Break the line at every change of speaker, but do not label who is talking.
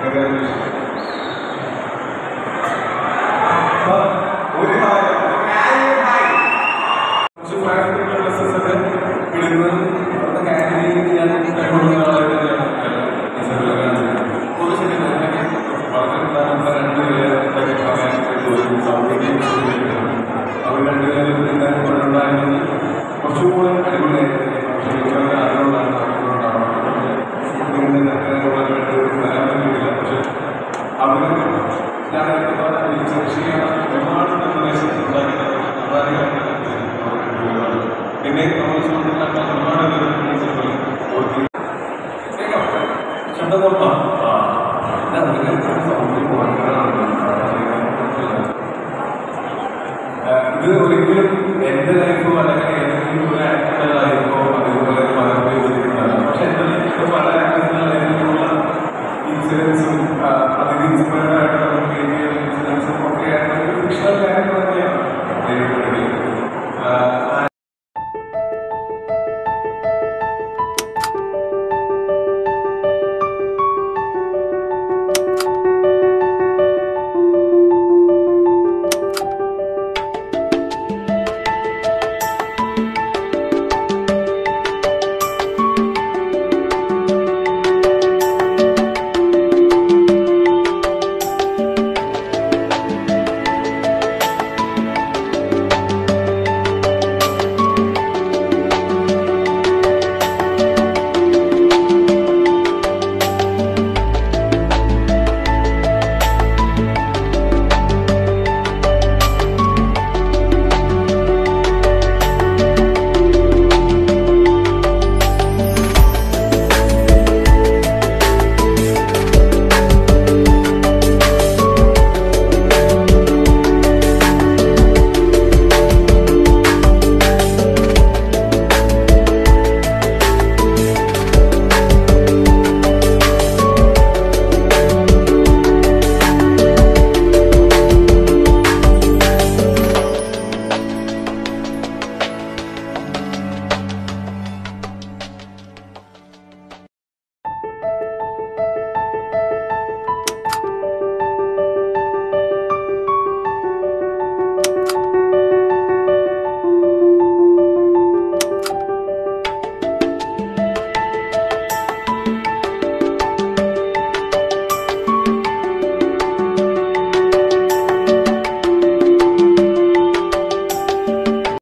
Gracias. പിന്നെ നമ്മുടെ സുഹൃത്തുക്കളായിട്ട് ഒരുപാട് ശബ്ദകർമ്മ ഇത് ഒരിക്കലും എന്റെ